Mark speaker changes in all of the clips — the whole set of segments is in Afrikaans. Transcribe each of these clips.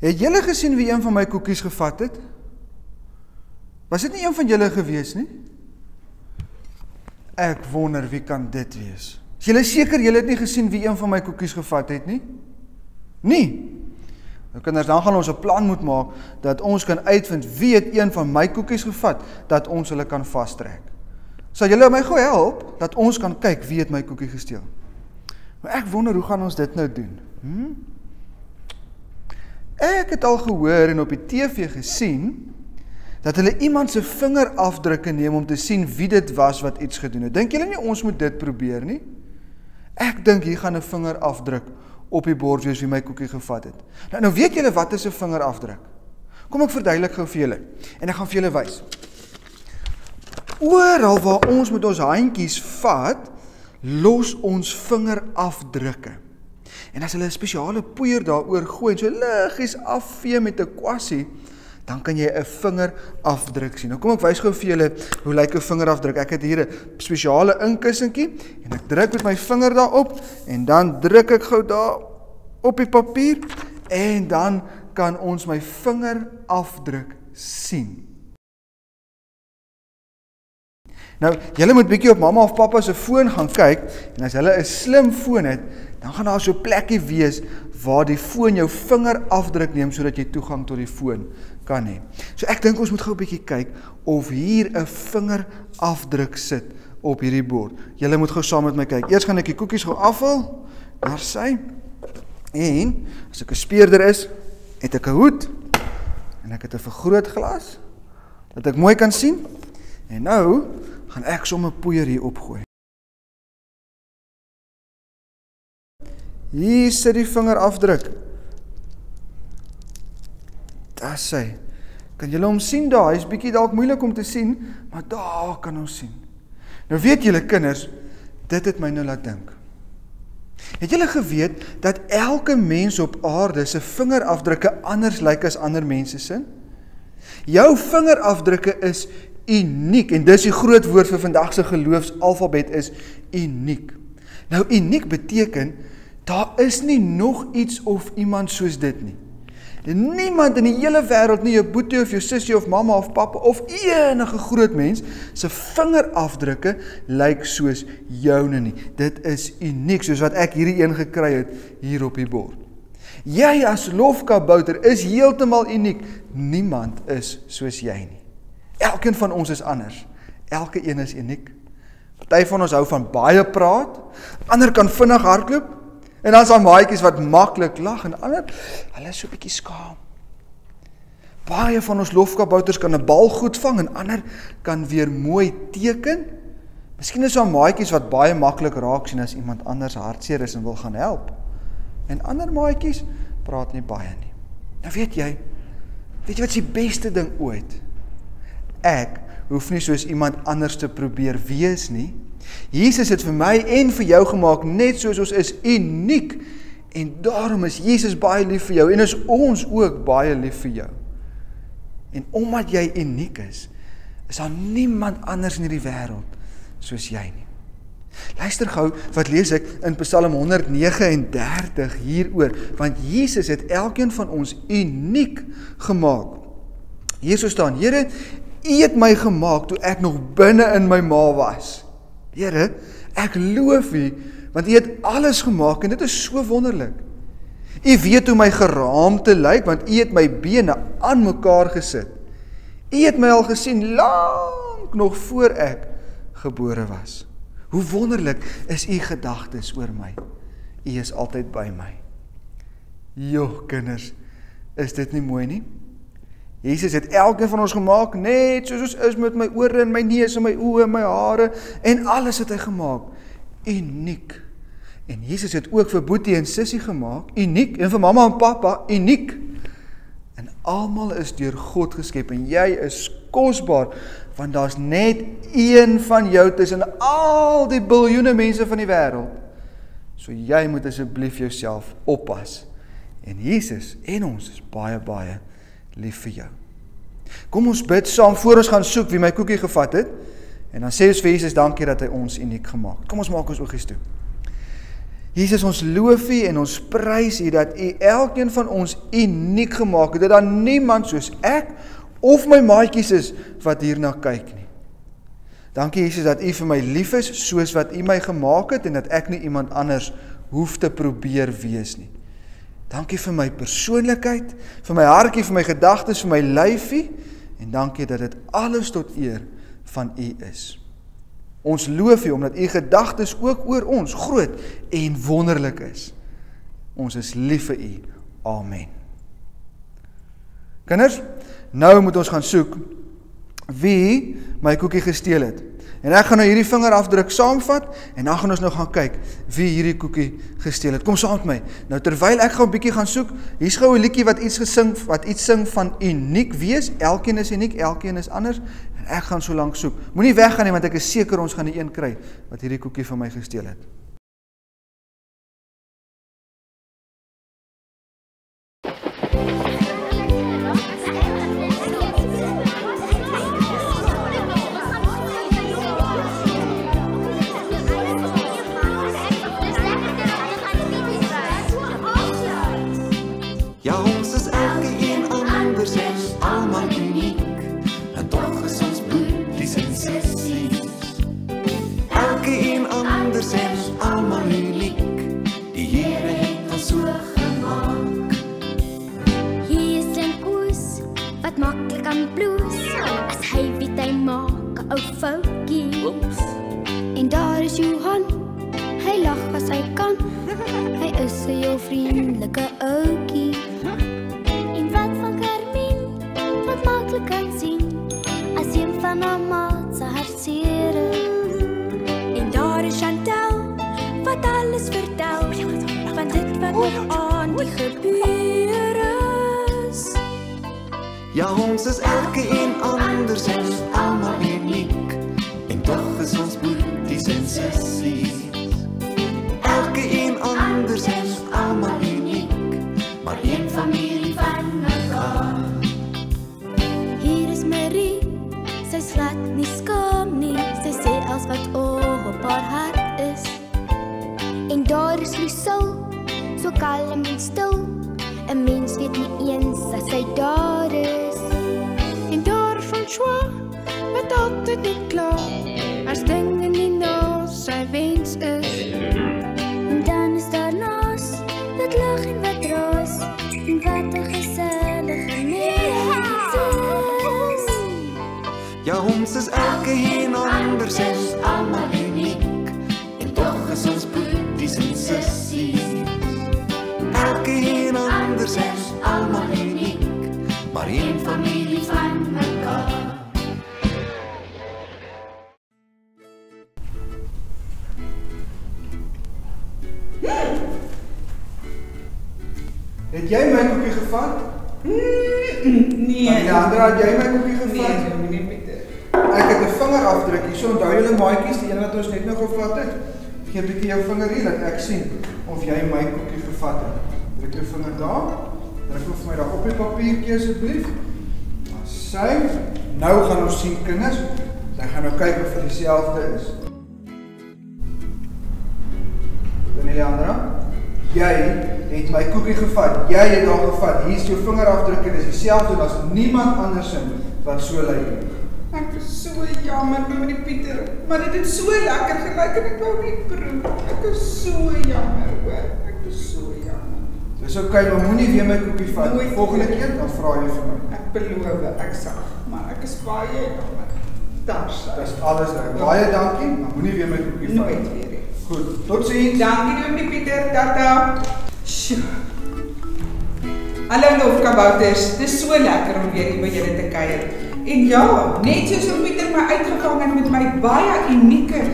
Speaker 1: Het julle gesien wie een van my koekies gevat het? Was dit nie een van julle gewees nie? Ek wonder wie kan dit wees. Is julle seker julle het nie gesien wie een van my koekies gevat het nie? Nee. Nou kinders, dan gaan ons 'n plan moet maak dat ons kan uitvind wie het een van my koekies gevat dat ons hulle kan vastrek. Sal julle my gou help dat ons kan kyk wie het my koekie gesteel? Maar ek wonder hoe gaan ons dit nou doen? Hm? Ek het al gehoor en op die TV gesien dat hulle iemand se vingerafdrukke neem om te sien wie dit was wat iets gedoen het. Dink julle nie ons moet dit probeer nie? Ek dink hier gaan 'n vingerafdruk op die bord wees wie my koekie gevat het. Nou nou weet julle wat is 'n vingerafdruk? Kom ek verduidelik gou vir julle en ek gaan vir julle wys. Oral waar ons met ons handjies vat, los ons vingerafdrukke. En as hulle 'n spesiale poeier daaroor gooi en so liggies afvee met 'n kwassie, dan kan jy 'n vingerafdruk sien. Nou kom ek wys gou vir julle hoe lyk 'n vingerafdruk. Ek het hier 'n spesiale inkussentjie en ek druk met my vinger daarop en dan druk ek gou daar op die papier en dan kan ons my vingerafdruk sien. Nou, julle moet bietjie op mamma of pappa se foon gaan kyk en as hulle 'n slim foon het, dan gaan daar so 'n plekkie wees waar die foon jou vingerafdruk neem sodat jy toegang tot die foon kan hê. So ek dink ons moet gou 'n bietjie kyk of hier 'n vingerafdruk sit op hierdie bord. Julle moet gou saam met my kyk. Eers gaan ek die koekies gou afval. Daar sy. En as ek 'n speurder is, het ek 'n hoed en ek het 'n vergrootglas dat ek mooi kan sien. En nou gaan ek sommer poeier hier opgooi. Hier sit die vingerafdruk. Daar sê. Kan julle hom sien daar? Hy's bietjie dalk moeilik om te sien, maar daar kan ons sien. Nou weet julle kinders, dit het my nou laat dink. Het julle geweet dat elke mens op aarde se vingerafdrukke anders lyk as ander mense se? Jou vingerafdrukke is uniek en dis die groot woord vir vandag se geloofsalfabet is uniek. Nou uniek beteken Daar is nie nog iets of iemand soos dit nie. Niemand in die hele wêreld, nie jou boetie of jou sussie of mamma of pappa of enige groot mens se vingerafdrukke lyk soos joune nie. Dit is uniek soos wat ek hierdie een gekry het hier op die bord. Jy as lofkabouter is heeltemal uniek. Niemand is soos jy nie. Elkeen van ons is anders. Elke een is uniek. Party van ons hou van baie praat, ander kan vinnig hardloop, En dan is daar maatjies wat maklik lag en ander hulle is so 'n bietjie skaam. Baie van ons lofkabouters kan 'n bal goed vang en ander kan weer mooi teken. Miskien is daar maatjies wat baie maklik raak sien as iemand anders hartseer is en wil gaan help. En ander maatjies praat nie baie nie. Nou weet jy, weet jy wat die beste ding ooit? Ek hoef nie soos iemand anders te probeer wees nie. Jesus het vir my en vir jou gemaak net soos ons is, uniek. En daarom is Jesus baie lief vir jou en is ons ook baie lief vir jou. En omdat jy uniek is, is daar niemand anders in hierdie wêreld soos jy nie. Luister gou, wat lees ek in Psalm 139 hieroor, want Jesus het elkeen van ons uniek gemaak. Hier so staan: Here, U het my gemaak toe ek nog binne in my ma was. Here, ek loof U want U het alles gemaak en dit is so wonderlik. U weet hoe my geraamte lyk want U het my bene aan mekaar gesit. U het my al gesien lank nog voor ek gebore was. Hoe wonderlik is U gedagtes oor my. U is altyd by my. Jo, kinders, is dit nie mooi nie? Jesus het elkeen van ons gemaak net soos ons is met my ore en my neus en my oë en my hare en alles het hy gemaak uniek. En Jesus het ook vir Boetie en Sissie gemaak uniek en vir mamma en pappa uniek. En almal is deur God geskep en jy is kosbaar want daar's net een van jou tussen al die biljoene mense van die wêreld. So jy moet asseblief jouself oppas. En Jesus en ons is baie baie lief vir jou. Kom ons bid saam voor ons gaan soek wie my koekie gevat het. En dan sê ons vir Jesus dankie dat hy ons uniek gemaak het. Kom ons maak ons oogies toe.
Speaker 2: Jesus ons loof U en ons prys U dat U elkeen van ons uniek gemaak het. Dat daar niemand soos ek of my maatjies is wat hierna kyk nie. Dankie Jesus dat U vir my lief is soos wat U my gemaak het en dat ek nie iemand anders hoef te probeer wees nie. Dankie vir my persoonlikheid, vir my hartjie, vir my gedagtes, vir my lyfie en dankie dat dit alles tot eer van U is. Ons loof U omdat U gedagtes ook oor ons groot en wonderlik is. Ons is lief vir U. Amen. Kinders, nou moet ons gaan soek wie my koekie gesteel het. En ek gaan nou hierdie vingerafdruk saamvat en dan gaan ons nou gaan kyk wie hierdie koekie gesteel het. Kom saam met my. Nou terwyl ek gou 'n bietjie gaan soek, hier's gou 'n liedjie wat iets gesing wat iets sing van uniek wees. Elkeen is uniek, elkeen is anders en ek gaan so lank soek. Moenie weggaan nie want ek is seker ons gaan die een kry wat hierdie koekie van my gesteel het.
Speaker 3: 'n jou vriendelike ouetjie. En wat van Carmen, wat maklik kan sien as een van mamma se hartseer is. En daar is Chantel wat alles vertel van dit wat nog aan die gebeur is.
Speaker 4: Ja, ons is elke een anders en almal uniek. En tog is ons
Speaker 3: is Lucille, so kalm en stil. 'n Mens weet nie eens as sy daar is.
Speaker 5: En daar is François, wat altyd net klaar, as dinge nie na sy wens is.
Speaker 3: En dan is daar naas, wat lag en wat raas. En wat 'n gesellige mens is.
Speaker 4: Ja, ons is elke een anders en almal Maar een familie van mekaar.
Speaker 2: Het jy my koekie gevat?
Speaker 6: Nee.
Speaker 2: Alejandra, het jy my koekie gevat?
Speaker 6: Nee, meneer Pieter.
Speaker 2: Ek het 'n vingerafdruk hier. So onthou julle maatjies, die een wat ons net nou gevat het. Gee 'n bietjie jou vinger hier dat ek sien of jy my koekie gevat het. Druk jou vinger daar. Druk hom vir my daar op die papiertjie asseblief. Sy. Nou gaan ons sien kinders. Sy gaan nou kyk of dit dieselfde is. Daniela, jy het my koekie gevat. Jy het daar gevat. Hier is jou vingerafdruk en dit is dieselfde. Daar's niemand andersin wat so lyk nie.
Speaker 6: Ek is so jammer meneer Pieter, maar dit het so lekker gelyk en ek wou net proe. Ek is so jammer, hoor. Ek is so jammer.
Speaker 2: Dis oukei, okay, maar moenie weer my koekie vat.
Speaker 6: Nooit
Speaker 2: Volgende keer dan vra jy vir my.
Speaker 6: Ek beloof, ek sal, maar ek is baie sy.
Speaker 2: Dis alles reg. Baie dankie, maar moenie weer my koekie vat.
Speaker 6: nooit weer. nie.
Speaker 2: Goed. Totsiens.
Speaker 6: Dankie meneer Pieter. Tata. Sjoe. Hallo lofkabouters. Dis so lekker om weer hier by julle te kuier. En ja, net soos om Pieter my uitgegang het met my baie unieke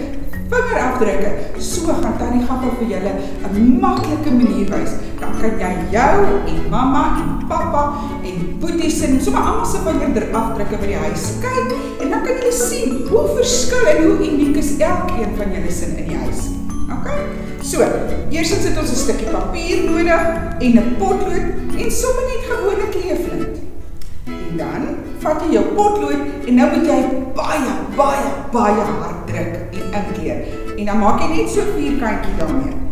Speaker 6: vingerafdrukke, so gaan Tannie Gappel vir julle 'n maklike manier wys. Dan kan jy jou en mamma en pappa en boetie se en sommer almal se vingerafdrukke by die huis kyk en dan kan jy sien hoe verskil en hoe uniek is elkeen van julle sin in die huis. OK? So, eers het ons 'n stukkie papier nodig en 'n potlood en sommer net gewone kleeflint. En dan vat jy jou potlood en nou moet jy baie baie baie hard druk en inkleer. En dan maak jy net so 'n vierkantjie daarmee.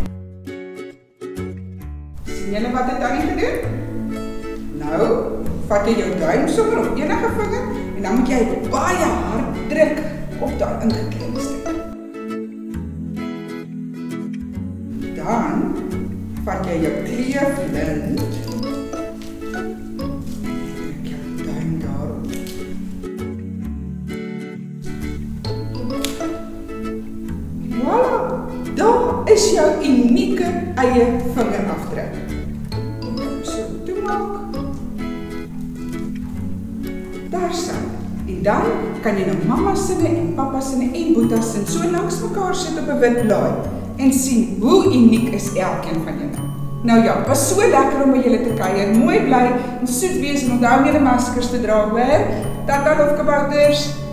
Speaker 6: Sien julle wat het Tannie gedoen? Nou, vat jy jou duim sommer op enige vinger en dan moet jy baie hard druk op daai ingeklemde stuk. Dan vat jy jou kleeflint. Voilà, daar is jou unieke eie vingerafdruk. Daar staan. En dan kan jy nou mamma sinne en pappa sinne en boeta sin so langs mekaar sit op 'n witblaai en sien hoe uniek is elkeen van julle. Nou ja, was so lekker om by julle te kuier. Mooi bly en soet wees en onthou julle maskers te dra, hoor? Tata lofkabouters.